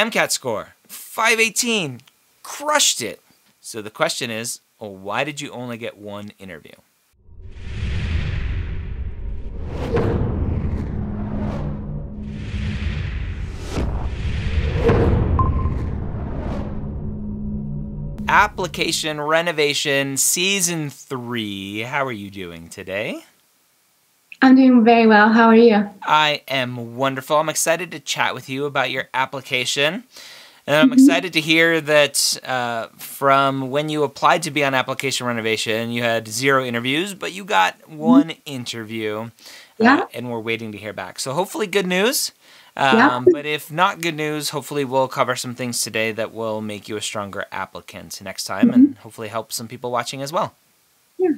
MCAT score 518. Crushed it. So the question is, well, why did you only get one interview? Application Renovation Season 3. How are you doing today? I'm doing very well. How are you? I am wonderful. I'm excited to chat with you about your application. And I'm excited to hear that uh, from when you applied to be on application renovation, you had zero interviews, but you got one interview. Uh, Yeah. and we're waiting to hear back. So hopefully, good news. Um, Yeah. But if not good news, hopefully we'll cover some things today that will make you a stronger applicant next time and hopefully help some people watching as well. Yeah.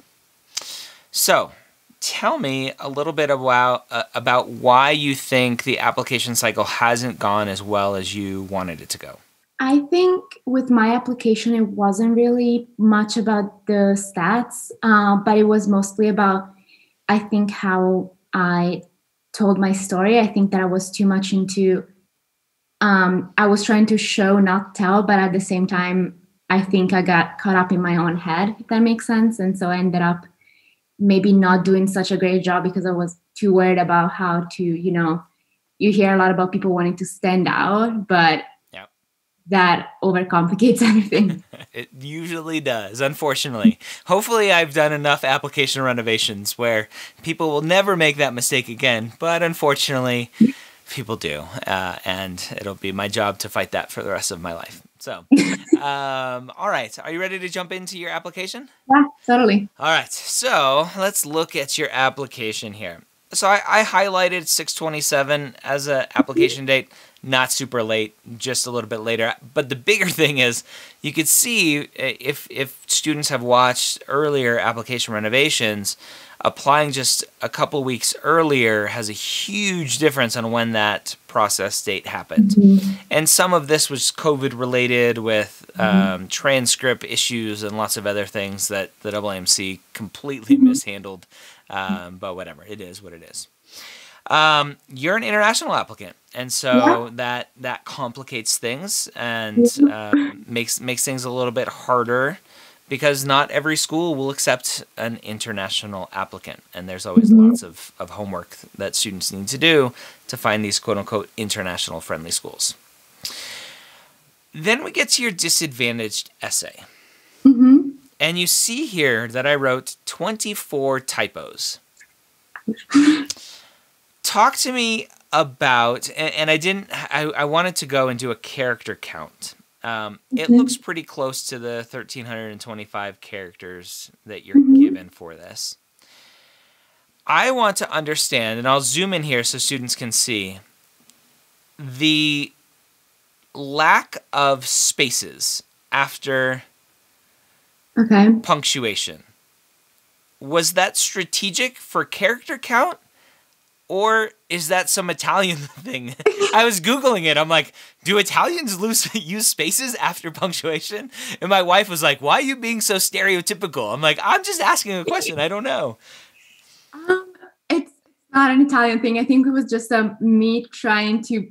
So, tell me a little bit about uh, about why you think the application cycle hasn't gone as well as you wanted it to go. I think with my application, it wasn't really much about the stats, uh, but it was mostly about, I think, how I told my story. I think that I was too much into, um, I was trying to show, not tell, but at the same time, I think I got caught up in my own head, if that makes sense. And so I ended up maybe not doing such a great job because I was too worried about how to, you know, you hear a lot about people wanting to stand out, but Yep. that overcomplicates everything. It usually does, unfortunately. Hopefully, I've done enough application renovations where people will never make that mistake again, but unfortunately, people do. Uh, and it'll be my job to fight that for the rest of my life. So, um, all right. Are you ready to jump into your application? yeah, totally. All right, so let's look at your application here. So I, I highlighted 627 as a application date, not super late, just a little bit later. But the bigger thing is, you could see uh, if if students have watched earlier application renovations, applying just a couple weeks earlier has a huge difference on when that process date happened. And some of this was COVID related with um, transcript issues and lots of other things that the AAMC completely mishandled. Um, but whatever, it is what it is. Um, you're an international applicant, and so that that complicates things and um, makes makes things a little bit harder because not every school will accept an international applicant, and there's always lots of, of homework that students need to do to find these quote unquote international friendly schools. Then we get to your disadvantaged essay. hmm And you see here that I wrote 24 typos. Talk to me about, and, and I didn't, I, I wanted to go and do a character count. Um, it Mhm. looks pretty close to the 1,325 characters that you're given for this. I want to understand, and I'll zoom in here so students can see the lack of spaces after Okay. punctuation. Was that strategic for character count? Or is that some Italian thing? I was Googling it. I'm like, do Italians lose, use spaces after punctuation? And my wife was like, why are you being so stereotypical? I'm like, I'm just asking a question. I don't know. Um, it's not an Italian thing. I think it was just um, me trying to.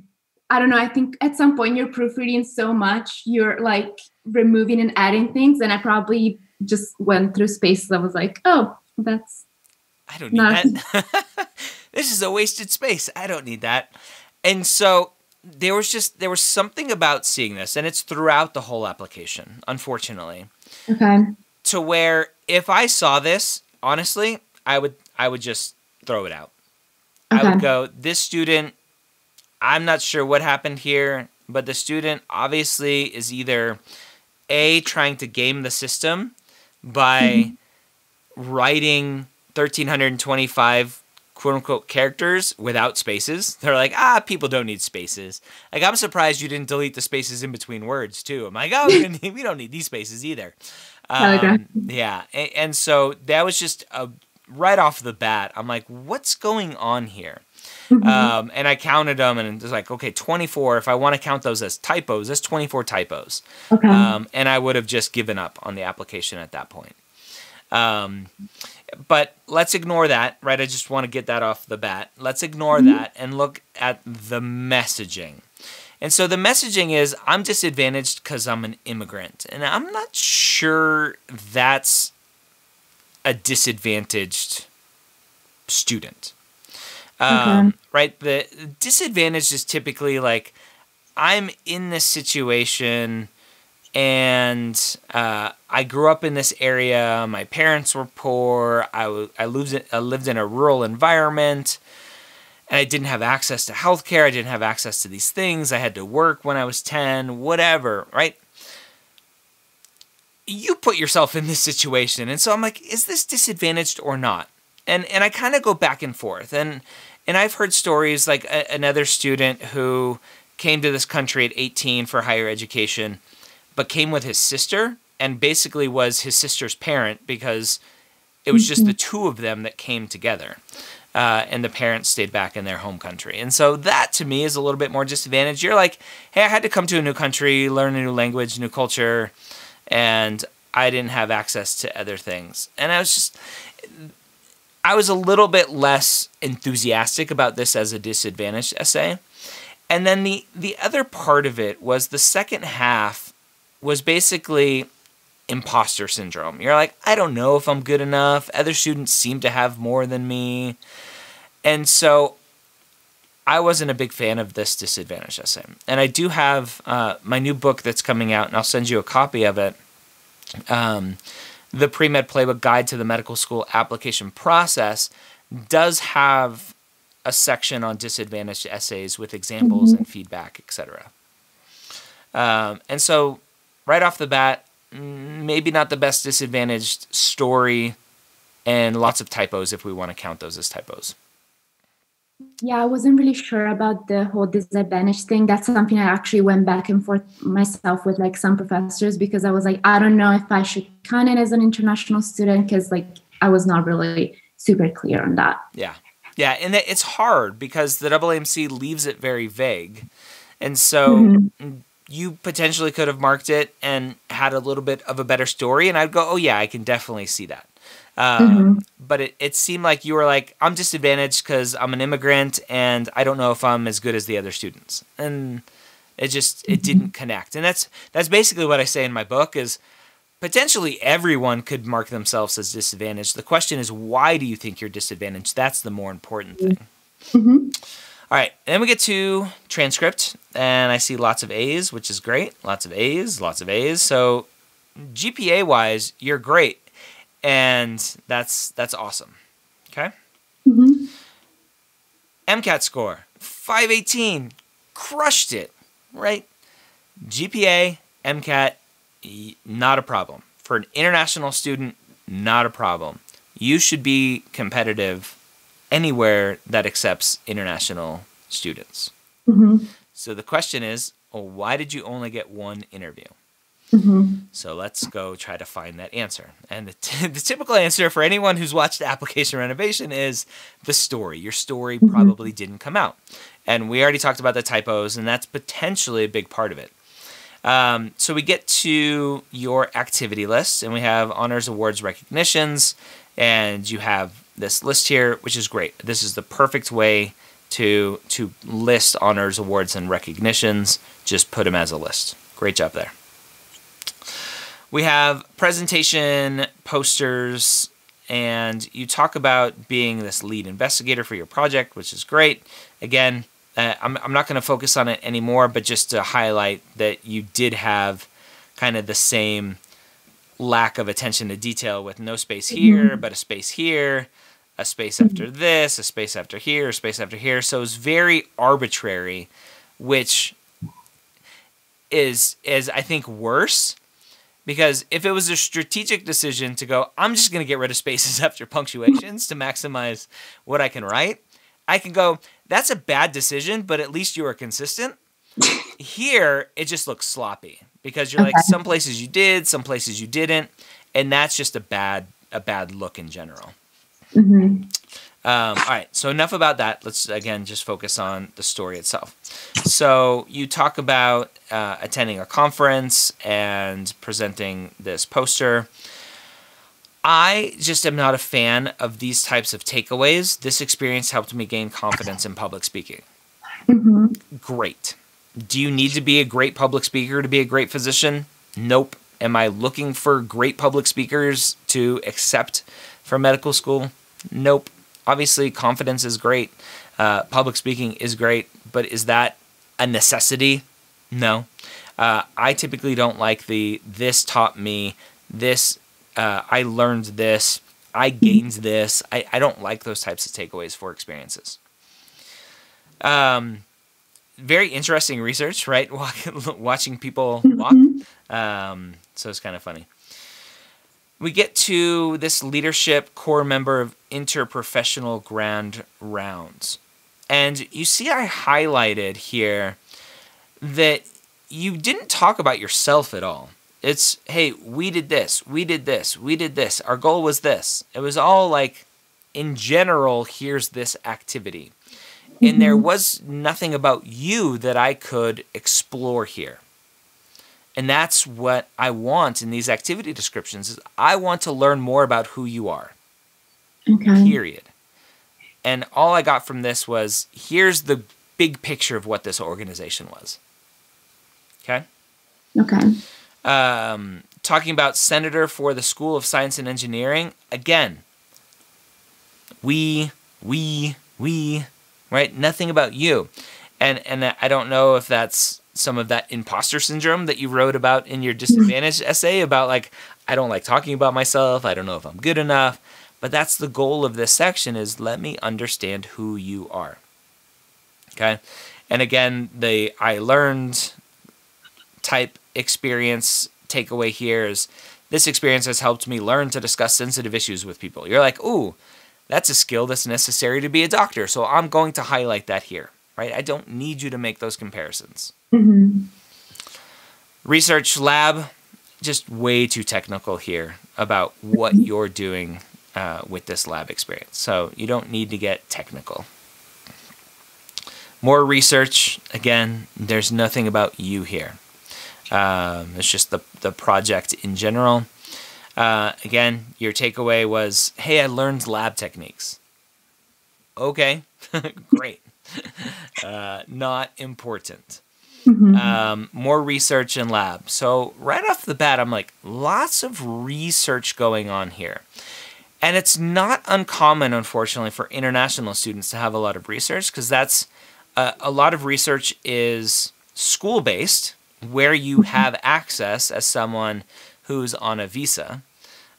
I don't know. I think at some point you're proofreading so much, you're like removing and adding things, and I probably just went through spaces. I was like, oh, that's I don't that. this is a wasted space. I don't need that. And so there was just there was something about seeing this, and it's throughout the whole application, unfortunately. okay. to where if I saw this, honestly, I would I would just throw it out. Okay. I would go, this student, I'm not sure what happened here, but the student obviously is either A trying to game the system by mm-hmm. writing 1325 quote unquote characters without spaces. They're like, ah, people don't need spaces. Like, I'm surprised you didn't delete the spaces in between words too. I'm like, oh, we don't need, we don't need these spaces either. Um, yeah, and, and so that was just a, right off the bat. I'm like, what's going on here? Um, and I counted them, and it's like, okay, 24. If I want to count those as typos, that's 24 typos. Okay. Um, and I would have just given up on the application at that point. Um, but let's ignore that, right? I just want to get that off the bat. Let's ignore that and look at the messaging. And so the messaging is I'm disadvantaged because I'm an immigrant. And I'm not sure that's a disadvantaged student. Um, okay. Right? The disadvantage is typically like I'm in this situation and uh, I grew up in this area. My parents were poor. I, I, lived in, I lived in a rural environment and I didn't have access to healthcare. I didn't have access to these things. I had to work when I was 10, whatever, right? You put yourself in this situation. And so I'm like, is this disadvantaged or not? And and I kind of go back and forth. And and I've heard stories like a, another student who came to this country at 18 for higher education, but came with his sister and basically was his sister's parent because it was just the mm-hmm. two of them that came together uh, and the parents stayed back in their home country. And so that to me is a little bit more disadvantaged. You're like, hey, I had to come to a new country, learn a new language, new culture, and I didn't have access to other things. And I was just, I was a little bit less enthusiastic about this as a disadvantaged essay. And then the the other part of it was the second half was basically imposter syndrome. You're like, I don't know if I'm good enough. Other students seem to have more than me. And so I wasn't a big fan of this disadvantage essay. And I do have uh, my new book that's coming out, and I'll send you a copy of it. Um, the Pre Med Playbook Guide to the Medical School Application Process does have a section on disadvantaged essays with examples mm-hmm. and feedback, etc. Um, and so, right off the bat, maybe not the best disadvantaged story and lots of typos if we want to count those as typos. Yeah, I wasn't really sure about the whole disadvantage thing. That's something I actually went back and forth myself with like some professors because I was like, I don't know if I should count it as an international student because like I was not really super clear on that. Yeah. Yeah, and it's hard because the AAMC leaves it very vague. And so mm-hmm you potentially could have marked it and had a little bit of a better story, and I'd go, oh yeah, I can definitely see that. Um, mm-hmm. But it, it seemed like you were like, I'm disadvantaged because I'm an immigrant and I don't know if I'm as good as the other students, and it just it mm-hmm. didn't connect. And that's that's basically what I say in my book is potentially everyone could mark themselves as disadvantaged. The question is, why do you think you're disadvantaged? That's the more important thing. Mm-hmm. All right, then we get to transcript, and I see lots of A's, which is great. Lots of A's, lots of A's. So GPA wise, you're great, and that's that's awesome. Okay. Mm-hmm. MCAT score 518, crushed it, right? GPA, MCAT, not a problem for an international student. Not a problem. You should be competitive anywhere that accepts international students. Mm-hmm. So the question is, well, why did you only get one interview? Mm-hmm. So let's go try to find that answer. And the, t- the typical answer for anyone who's watched application renovation is the story. Your story mm-hmm. probably didn't come out. And we already talked about the typos, and that's potentially a big part of it. Um, so we get to your activity list, and we have honors, awards, recognitions, and you have this list here, which is great. This is the perfect way to to list honors, awards, and recognitions. Just put them as a list. Great job there. We have presentation posters, and you talk about being this lead investigator for your project, which is great. Again, uh, I'm, I'm not going to focus on it anymore, but just to highlight that you did have kind of the same lack of attention to detail with no space here, mm-hmm. but a space here, a space after mm-hmm. this, a space after here, a space after here. So it's very arbitrary, which is is I think worse because if it was a strategic decision to go, I'm just going to get rid of spaces after punctuations to maximize what I can write, I can go, that's a bad decision, but at least you are consistent. Here, it just looks sloppy because you're okay. like some places you did, some places you didn't, and that's just a bad a bad look in general. Mm-hmm. Um, all right, so enough about that. Let's again just focus on the story itself. So you talk about uh, attending a conference and presenting this poster. I just am not a fan of these types of takeaways. This experience helped me gain confidence in public speaking. Mm-hmm. Great. do you need to be a great public speaker to be a great physician? Nope. Am I looking for great public speakers to accept for medical school? Nope. Obviously, confidence is great. Uh, public speaking is great, but is that a necessity? No. Uh, I typically don't like the this taught me, this, uh, I learned this, I gained this. I, I don't like those types of takeaways for experiences. Um, very interesting research, right? Watching people walk. Um, so it's kind of funny. We get to this leadership core member of interprofessional grand rounds. And you see, I highlighted here that you didn't talk about yourself at all. It's, hey, we did this, we did this, we did this, our goal was this. It was all like, in general, here's this activity. And there mm-hmm. was nothing about you that I could explore here. And that's what I want in these activity descriptions is I want to learn more about who you are. Okay. Period. And all I got from this was here's the big picture of what this organization was. Okay? Okay. Um, talking about senator for the School of Science and Engineering, again, we, we, we, right? Nothing about you. And and I don't know if that's some of that imposter syndrome that you wrote about in your disadvantaged essay about like I don't like talking about myself, I don't know if I'm good enough, but that's the goal of this section is let me understand who you are. Okay? And again, the I learned type experience takeaway here is this experience has helped me learn to discuss sensitive issues with people. You're like, "Ooh, that's a skill that's necessary to be a doctor." So I'm going to highlight that here, right? I don't need you to make those comparisons. Mm-hmm. Research lab, just way too technical here about what mm-hmm. you're doing uh, with this lab experience. So you don't need to get technical. More research, again, there's nothing about you here. Um, it's just the, the project in general. Uh, again, your takeaway was, hey, I learned lab techniques. Okay, great. uh, not important. Mm-hmm. Um, more research in lab. So, right off the bat, I'm like, lots of research going on here. And it's not uncommon, unfortunately, for international students to have a lot of research because that's uh, a lot of research is school based, where you mm-hmm. have access as someone who's on a visa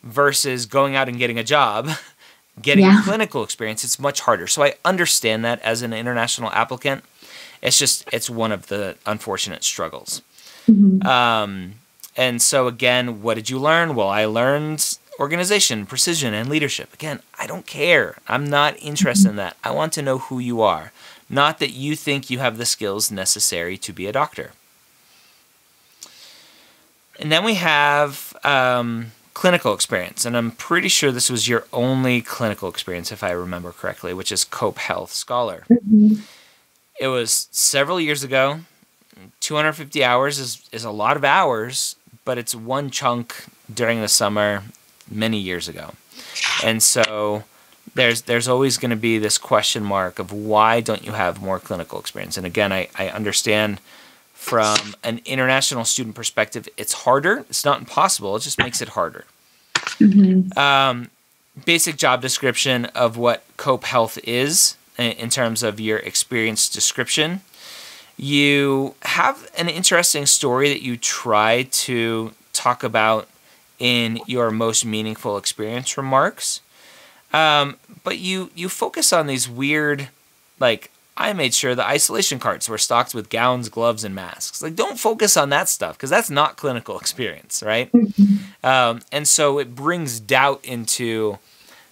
versus going out and getting a job, getting yeah. clinical experience. It's much harder. So I understand that as an international applicant. It's just it's one of the unfortunate struggles. Mm-hmm. Um, and so again, what did you learn? Well, I learned organization, precision, and leadership. Again, I don't care. I'm not interested mm-hmm. in that. I want to know who you are, not that you think you have the skills necessary to be a doctor. And then we have um, clinical experience, and I'm pretty sure this was your only clinical experience, if I remember correctly, which is Cope Health Scholar. Mm-hmm. It was several years ago. 250 hours is, is a lot of hours, but it's one chunk during the summer many years ago. And so there's there's always going to be this question mark of why don't you have more clinical experience? And again, I, I understand from an international student perspective, it's harder. It's not impossible. It just makes it harder. Mm-hmm. Um, basic job description of what Cope Health is in terms of your experience description. You have an interesting story that you try to talk about in your most meaningful experience remarks. Um, but you you focus on these weird like I made sure the isolation carts were stocked with gowns, gloves, and masks. Like, don't focus on that stuff because that's not clinical experience, right? Mm-hmm. Um, and so it brings doubt into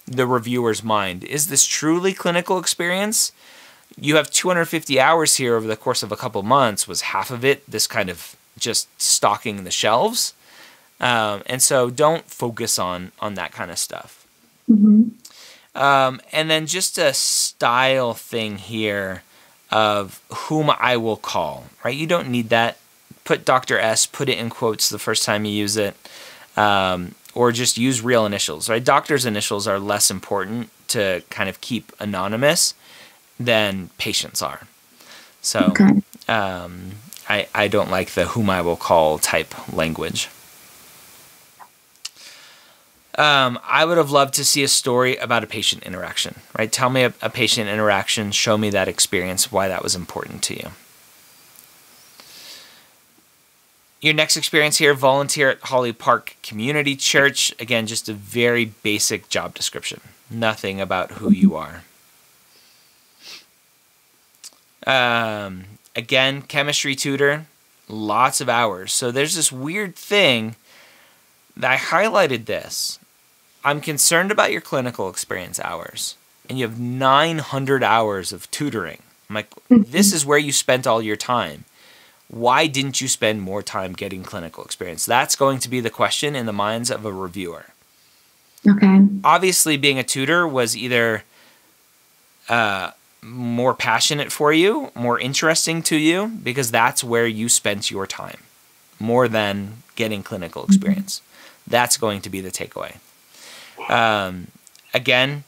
the reviewer's mind. Is this truly clinical experience? You have 250 hours here over the course of a couple months. Was half of it this kind of just stocking the shelves? Um, and so don't focus on on that kind of stuff. Mm-hmm. Um, and then just a style thing here of whom I will call, right? You don't need that. Put Dr. S, put it in quotes the first time you use it, um, or just use real initials, right? Doctor's initials are less important to kind of keep anonymous than patients are. So, okay. um, I, I don't like the whom I will call type language. Um, I would have loved to see a story about a patient interaction, right? Tell me a, a patient interaction, show me that experience, why that was important to you. Your next experience here volunteer at Holly Park Community Church. Again, just a very basic job description, nothing about who you are. Um, again, chemistry tutor, lots of hours. So there's this weird thing that I highlighted this. I'm concerned about your clinical experience hours, and you have 900 hours of tutoring. I'm like, this is where you spent all your time. Why didn't you spend more time getting clinical experience? That's going to be the question in the minds of a reviewer. Okay. Obviously, being a tutor was either uh, more passionate for you, more interesting to you, because that's where you spent your time more than getting clinical experience. That's going to be the takeaway. Um, again,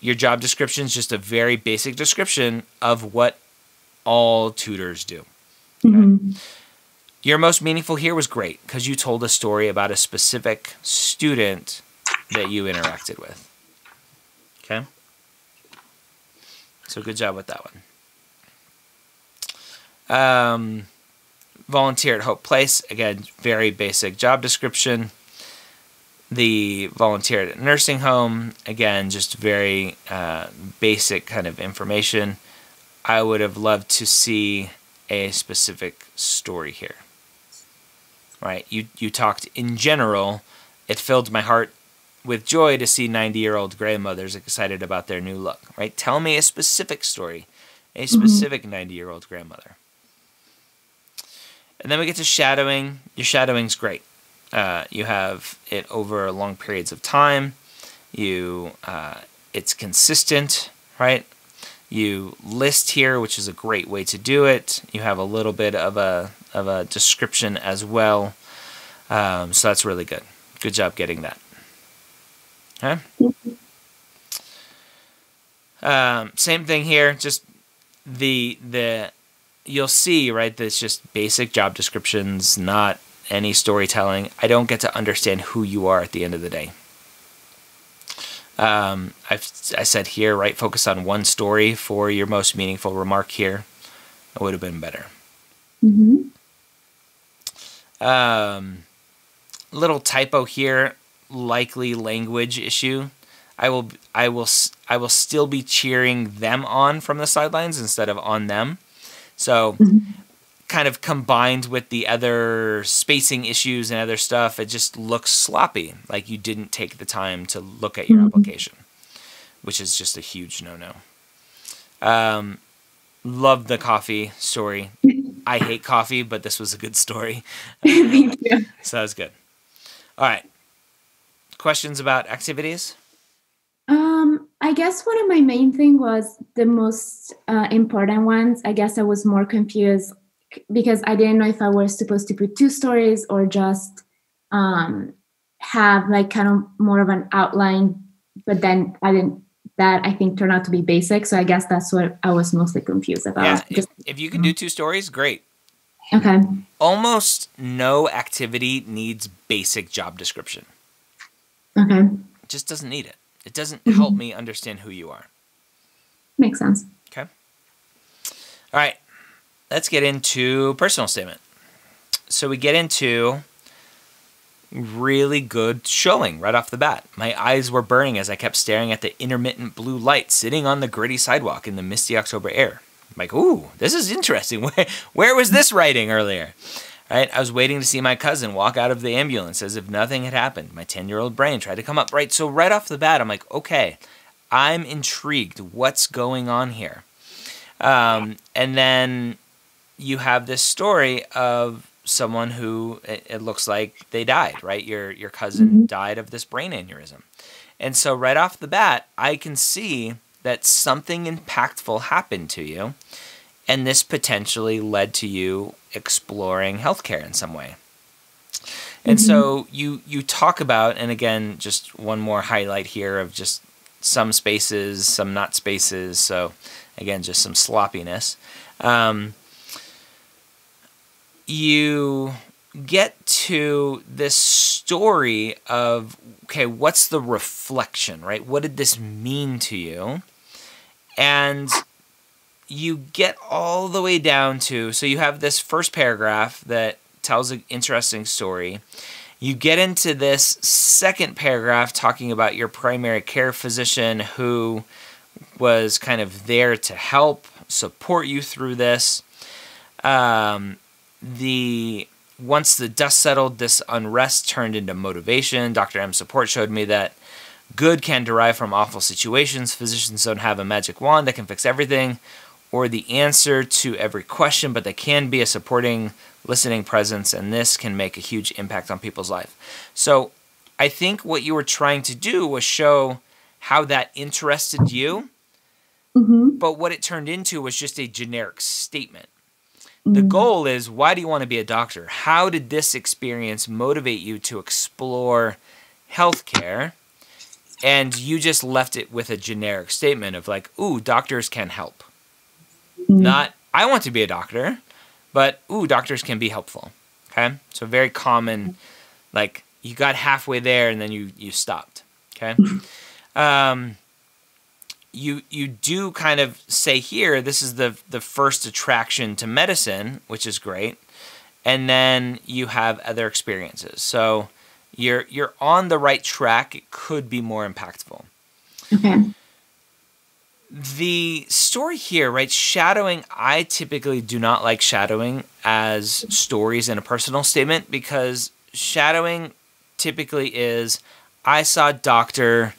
your job description is just a very basic description of what all tutors do. Mm-hmm. Your most meaningful here was great because you told a story about a specific student that you interacted with. Okay? So good job with that one. Um, volunteer at Hope Place. Again, very basic job description. The volunteer at nursing home. Again, just very uh, basic kind of information. I would have loved to see a specific story here. Right? You you talked in general. It filled my heart with joy to see 90 year old grandmothers excited about their new look, right? Tell me a specific story, a specific 90 year old grandmother. And then we get to shadowing. Your shadowing's great. Uh, you have it over long periods of time. You, uh, it's consistent, right? You list here, which is a great way to do it. You have a little bit of a of a description as well, um, so that's really good. Good job getting that. Okay. Um, same thing here. Just the the you'll see right. That's just basic job descriptions, not any storytelling. I don't get to understand who you are at the end of the day. Um, I've I said here right. Focus on one story for your most meaningful remark here. It would have been better. Mm-hmm. Um, little typo here likely language issue. I will I will I will still be cheering them on from the sidelines instead of on them. So mm-hmm. Kind of combined with the other spacing issues and other stuff, it just looks sloppy, like you didn't take the time to look at your mm-hmm. application, which is just a huge no-no. Um, love the coffee story. I hate coffee, but this was a good story. Thank you. So that was good. All right questions about activities? Um, I guess one of my main thing was the most uh, important ones. I guess I was more confused because I didn't know if I was supposed to put two stories or just um, have like kind of more of an outline. But then I didn't. That I think turned out to be basic. So I guess that's what I was mostly confused about. Yeah, if, if you can do two stories, great. Okay. Almost no activity needs basic job description. Okay. It just doesn't need it. It doesn't mm-hmm. help me understand who you are. Makes sense. Okay. All right. Let's get into personal statement. So we get into really good showing right off the bat. My eyes were burning as I kept staring at the intermittent blue light sitting on the gritty sidewalk in the misty October air. I'm like, ooh, this is interesting. Where, where was this writing earlier? Right? I was waiting to see my cousin walk out of the ambulance as if nothing had happened. My 10 year old brain tried to come up. Right? So, right off the bat, I'm like, okay, I'm intrigued. What's going on here? Um, and then you have this story of someone who it, it, looks like they died, right? Your, your cousin mm-hmm. died of this brain aneurysm. And so, right off the bat, I can see that something impactful happened to you and this potentially led to you exploring healthcare in some way. And mm-hmm. so you you talk about, and again, just one more highlight here of just some spaces, some not spaces. So again, just some sloppiness. Um, you get to this story of okay, what's the reflection, right? What did this mean to you? And you get all the way down to so you have this first paragraph that tells an interesting story. You get into this second paragraph talking about your primary care physician who was kind of there to help support you through this. Um, the once the dust settled, this unrest turned into motivation. Dr. M's support showed me that good can derive from awful situations. Physicians don't have a magic wand that can fix everything or the answer to every question, but they can be a supporting, listening presence, and this can make a huge impact on people's life. So I think what you were trying to do was show how that interested you, mm-hmm. but what it turned into was just a generic statement. The mm-hmm. goal is why do you want to be a doctor? How did this experience motivate you to explore healthcare? And you just left it with a generic statement of like, ooh, doctors can help. Mm-hmm. Not, I want to be a doctor, but ooh, doctors can be helpful. Okay. So very common, like you got halfway there and then you, you stopped. Okay. Um, you you do kind of say here this is the the first attraction to medicine, which is great, and then you have other experiences. So you're you're on the right track. It could be more impactful. Okay. The story here, right? Shadowing. I typically do not like shadowing as stories in a personal statement because shadowing typically is I saw doctor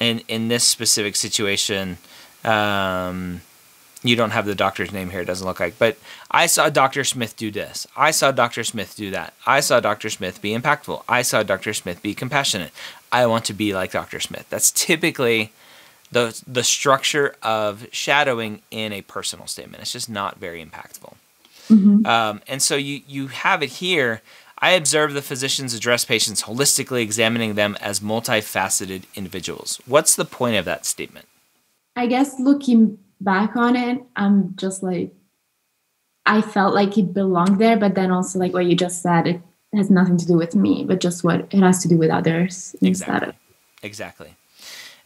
in in this specific situation, um, you don't have the doctor's name here. It doesn't look like, but I saw Dr. Smith do this. I saw Dr. Smith do that. I saw Dr. Smith be impactful. I saw Dr. Smith be compassionate. I want to be like Dr. Smith. That's typically the the structure of shadowing in a personal statement. It's just not very impactful. Mm-hmm. Um, and so you you have it here I observe the physicians address patients holistically, examining them as multifaceted individuals. What's the point of that statement? I guess looking back on it, I'm just like, I felt like it belonged there, but then also, like what you just said, it has nothing to do with me, but just what it has to do with others exactly. Exactly.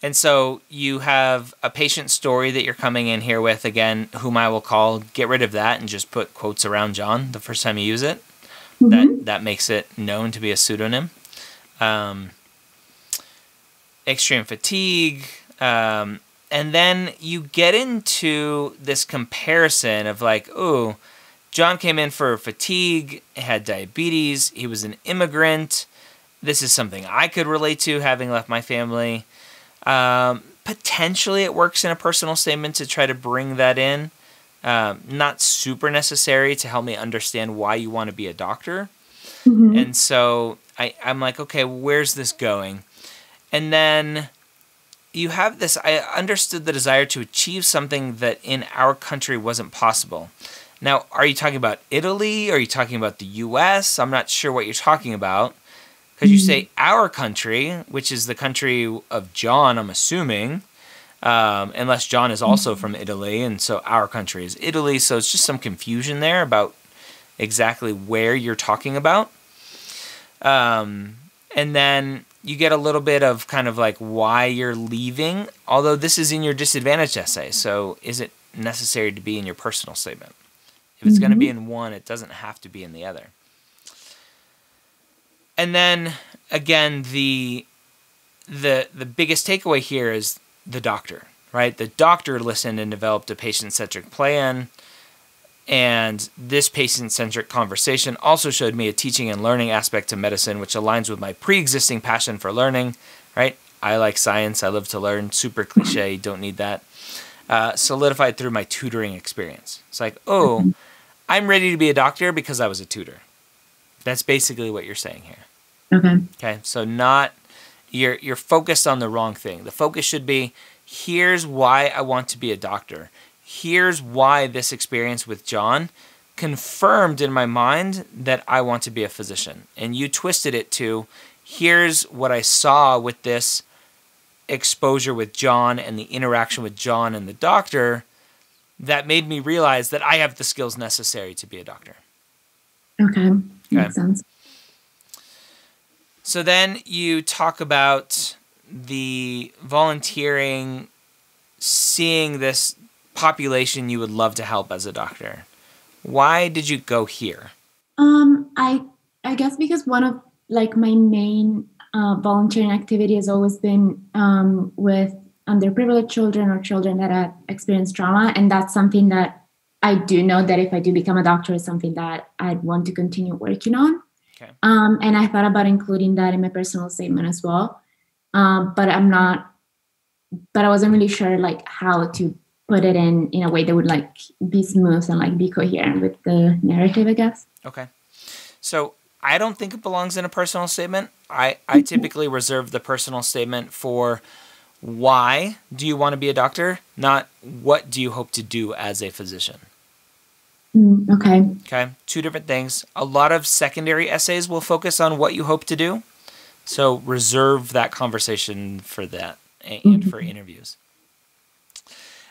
And so you have a patient story that you're coming in here with, again, whom I will call, get rid of that and just put quotes around John the first time you use it. Mm-hmm. That that makes it known to be a pseudonym. Um, extreme fatigue, um, and then you get into this comparison of like, oh, John came in for fatigue, had diabetes, he was an immigrant. This is something I could relate to, having left my family. Um, potentially, it works in a personal statement to try to bring that in. Um, not super necessary to help me understand why you want to be a doctor. Mm-hmm. And so I, I'm like, okay, where's this going? And then you have this I understood the desire to achieve something that in our country wasn't possible. Now, are you talking about Italy? Are you talking about the US? I'm not sure what you're talking about. Because you say mm-hmm. our country, which is the country of John, I'm assuming um, unless John is also mm-hmm. from Italy, and so our country is Italy. So it's just some confusion there about exactly where you're talking about. Um, and then you get a little bit of kind of like why you're leaving, although this is in your disadvantaged essay. So is it necessary to be in your personal statement? If it's mm-hmm. going to be in one, it doesn't have to be in the other. And then again, the the the biggest takeaway here is the doctor, right? The doctor listened and developed a patient centric plan. And this patient centric conversation also showed me a teaching and learning aspect to medicine, which aligns with my pre existing passion for learning, right? I like science, I love to learn, super cliche, don't need that. Uh, solidified through my tutoring experience. It's like, oh, I'm ready to be a doctor because I was a tutor. That's basically what you're saying here. Okay. Okay. So not you're you're focused on the wrong thing. The focus should be here's why I want to be a doctor. Here's why this experience with John confirmed in my mind that I want to be a physician. And you twisted it to here's what I saw with this exposure with John and the interaction with John and the doctor that made me realize that I have the skills necessary to be a doctor. Okay. okay. Makes sense. So then you talk about the volunteering, seeing this population you would love to help as a doctor. Why did you go here? Um, I I guess because one of like my main uh, volunteering activity has always been um, with underprivileged children or children that have experienced trauma, and that's something that I do know that if I do become a doctor, is something that I'd want to continue working on. Okay. Um, and I thought about including that in my personal statement as well, um, but I'm not. But I wasn't really sure like how to put it in in a way that would like be smooth and like be coherent with the narrative, I guess. Okay. So I don't think it belongs in a personal statement. I, I typically reserve the personal statement for why do you want to be a doctor, not what do you hope to do as a physician. Mm, okay. Okay. Two different things. A lot of secondary essays will focus on what you hope to do. So reserve that conversation for that and mm-hmm. for interviews.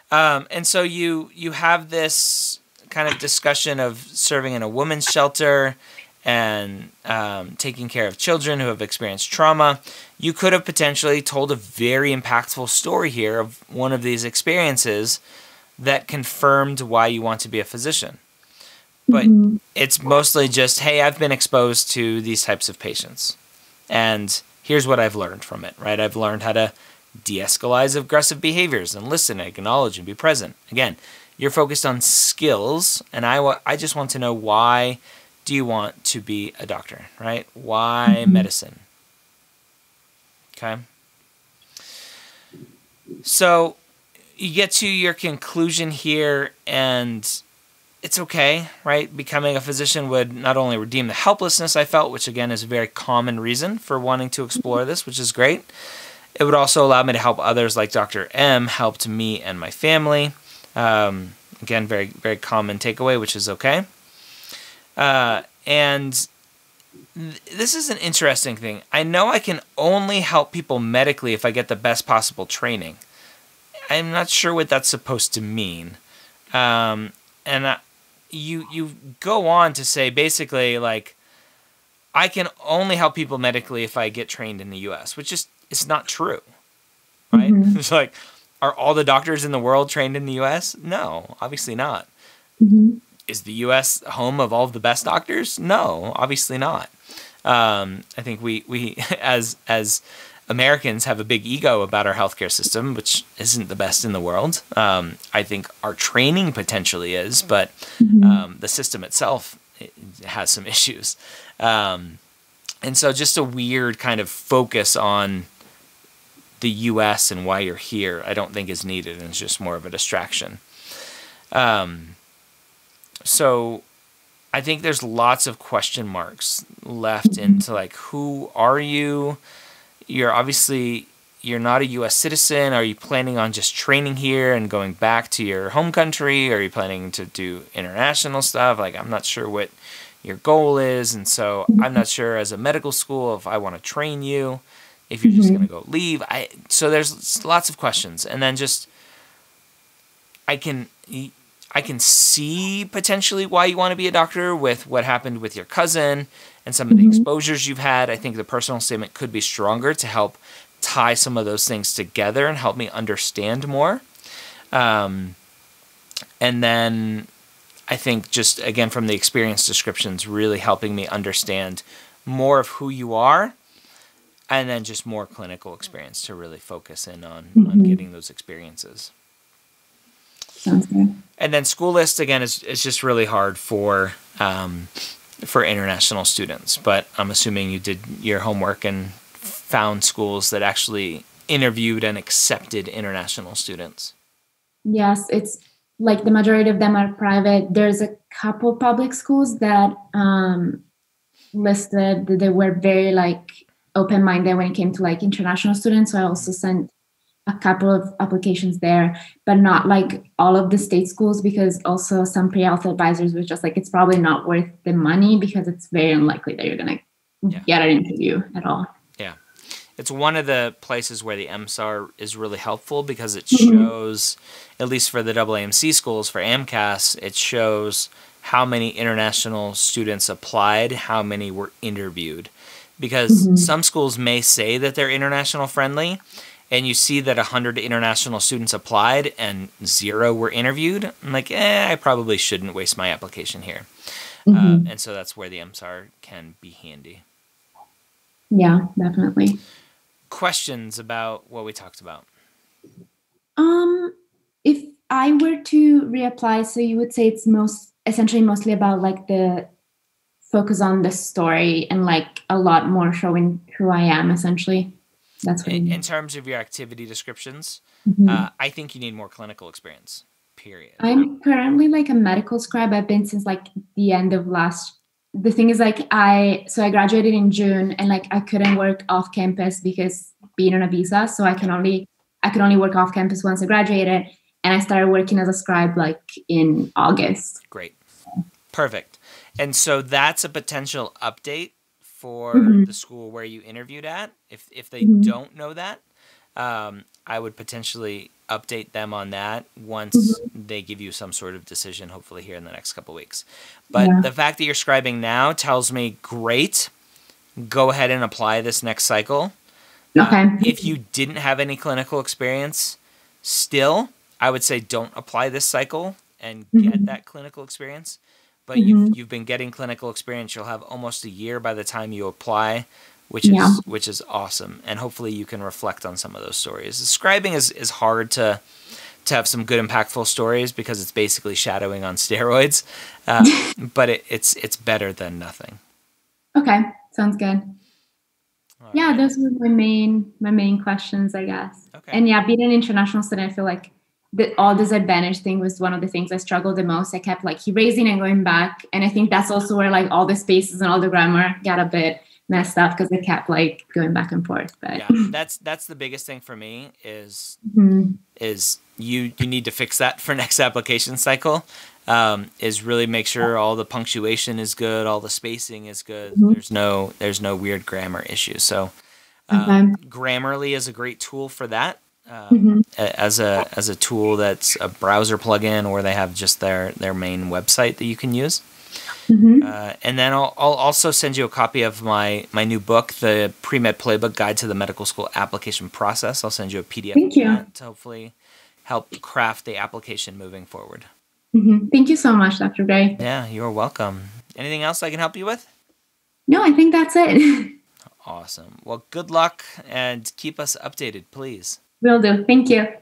Um, and so you you have this kind of discussion of serving in a women's shelter and um, taking care of children who have experienced trauma. You could have potentially told a very impactful story here of one of these experiences that confirmed why you want to be a physician. But mm-hmm. it's mostly just, hey, I've been exposed to these types of patients. And here's what I've learned from it, right? I've learned how to de escalate aggressive behaviors and listen, acknowledge, and be present. Again, you're focused on skills, and I, I just want to know why do you want to be a doctor, right? Why mm-hmm. medicine? Okay. So you get to your conclusion here, and it's okay, right? Becoming a physician would not only redeem the helplessness I felt, which again is a very common reason for wanting to explore this, which is great. It would also allow me to help others, like Dr. M helped me and my family. Um, again, very very common takeaway, which is okay. Uh, and th- this is an interesting thing. I know I can only help people medically if I get the best possible training. I'm not sure what that's supposed to mean. Um, and you you go on to say basically like I can only help people medically if I get trained in the U.S., which is it's not true, right? Mm-hmm. it's like, are all the doctors in the world trained in the U.S.? No, obviously not. Mm-hmm. Is the U.S. home of all of the best doctors? No, obviously not. Um, I think we we as as Americans have a big ego about our healthcare system, which isn't the best in the world. Um, I think our training potentially is, but mm-hmm. um, the system itself has some issues. Um, and so, just a weird kind of focus on the U.S. and why you're here, I don't think is needed, and it's just more of a distraction. Um, so, I think there's lots of question marks left into like, who are you? You're obviously you're not a U.S. citizen. Are you planning on just training here and going back to your home country? Are you planning to do international stuff? Like, I'm not sure what your goal is, and so I'm not sure as a medical school if I want to train you if you're mm-hmm. just going to go leave. I so there's lots of questions, and then just I can I can see potentially why you want to be a doctor with what happened with your cousin and some of the mm-hmm. exposures you've had. I think the personal statement could be stronger to help tie some of those things together and help me understand more. Um, and then I think just again from the experience descriptions, really helping me understand more of who you are and then just more clinical experience to really focus in on, mm-hmm. on getting those experiences. Sounds good. And then school list again is, is just really hard for um, for international students. But I'm assuming you did your homework and found schools that actually interviewed and accepted international students. Yes, it's like the majority of them are private. There's a couple public schools that um, listed that they were very like open minded when it came to like international students. So I also sent a couple of applications there, but not like all of the state schools because also some pre-health advisors were just like it's probably not worth the money because it's very unlikely that you're gonna yeah. get an interview at all. Yeah. It's one of the places where the MSAR is really helpful because it mm-hmm. shows, mm-hmm. at least for the AAMC schools, for AMCAS, it shows how many international students applied, how many were interviewed. Because mm-hmm. some schools may say that they're international friendly, and you see that 100 international students applied and zero were interviewed. I'm like, eh, I probably shouldn't waste my application here. Mm-hmm. Uh, and so that's where the MSAR can be handy. Yeah, definitely. Questions about what we talked about? Um, if I were to reapply, so you would say it's most essentially mostly about like the focus on the story and like a lot more showing who I am essentially. That's in, in terms of your activity descriptions. Mm-hmm. Uh, I think you need more clinical experience. Period. I'm currently like a medical scribe. I've been since like the end of last. The thing is like I so I graduated in June and like I couldn't work off campus because being on a visa. So I can only I could only work off campus once I graduated, and I started working as a scribe like in August. Great, perfect. And so that's a potential update for mm-hmm. the school where you interviewed at. If if they mm-hmm. don't know that, um, I would potentially update them on that once mm-hmm. they give you some sort of decision, hopefully here in the next couple weeks. But yeah. the fact that you're scribing now tells me great. Go ahead and apply this next cycle. Uh, okay. Uh, if you didn't have any clinical experience, still, I would say don't apply this cycle and mm-hmm. get that clinical experience but mm-hmm. you've, you've been getting clinical experience. You'll have almost a year by the time you apply, which is yeah. which is awesome. And hopefully you can reflect on some of those stories. Scribing is, is hard to to have some good impactful stories because it's basically shadowing on steroids, uh, but it, it's it's better than nothing. Okay, sounds good. All yeah, right. those were my main my main questions, I guess. Okay. And yeah, being an international student, I feel like the all disadvantage thing was one of the things I struggled the most. I kept like erasing and going back. And I think that's also where like all the spaces and all the grammar got a bit messed up because I kept like going back and forth. But yeah, that's that's the biggest thing for me is mm-hmm. is you you need to fix that for next application cycle. Um, is really make sure all the punctuation is good, all the spacing is good. Mm-hmm. There's no there's no weird grammar issues. So um, okay. Grammarly is a great tool for that um, mm-hmm. as a as a tool that's a browser plugin, or they have just their their main website that you can use. Mm-hmm. Uh, and then I'll, I'll also send you a copy of my my new book, the Pre Med Playbook Guide to the Medical School Application Process. I'll send you a PDF Thank you. to hopefully help craft the application moving forward. Mm-hmm. Thank you so much, Dr. Gray. Yeah, you're welcome. Anything else I can help you with? No, I think that's it. awesome. Well, good luck and keep us updated, please. Will do. Thank you.